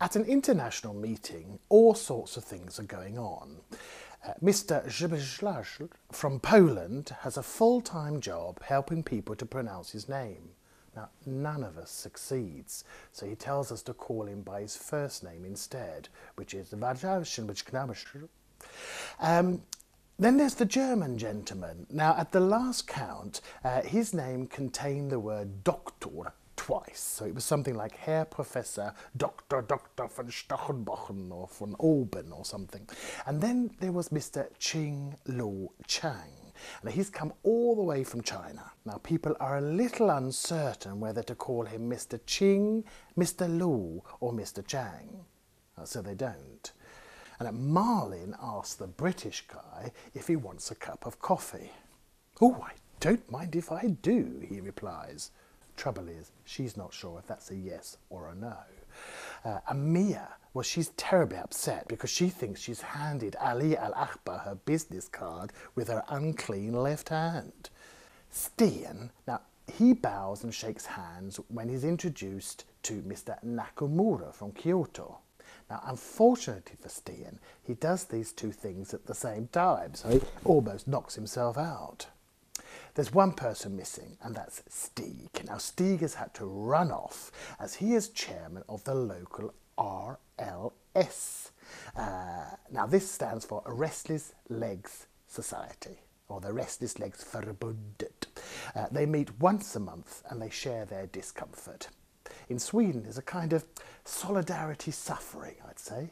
At an international meeting, all sorts of things are going on. Uh, Mr. Zbyszlaj from Poland has a full-time job helping people to pronounce his name. Now, none of us succeeds, so he tells us to call him by his first name instead, which is um, then there's the German gentleman. Now, at the last count, uh, his name contained the word doctor twice. So it was something like Herr Professor Dr. Dr. von Stochenbochen or von Oben or something. And then there was Mr. Ching Lu Chang. Now he's come all the way from China. Now people are a little uncertain whether to call him Mr. Ching, Mr. Lu, or Mr. Chang. Uh, so they don't. And Marlin asks the British guy if he wants a cup of coffee. Oh, I don't mind if I do, he replies. Trouble is, she's not sure if that's a yes or a no. Uh, and Mia, well, she's terribly upset because she thinks she's handed Ali Al Akbar her business card with her unclean left hand. Stian, now, he bows and shakes hands when he's introduced to Mr. Nakamura from Kyoto. Now, unfortunately for Stian, he does these two things at the same time, so he almost knocks himself out. There's one person missing, and that's Stieg. Now, Stieg has had to run off as he is chairman of the local RLS. Uh, now, this stands for Restless Legs Society, or the Restless Legs Förbundet. Uh, they meet once a month and they share their discomfort in Sweden is a kind of solidarity suffering, I'd say.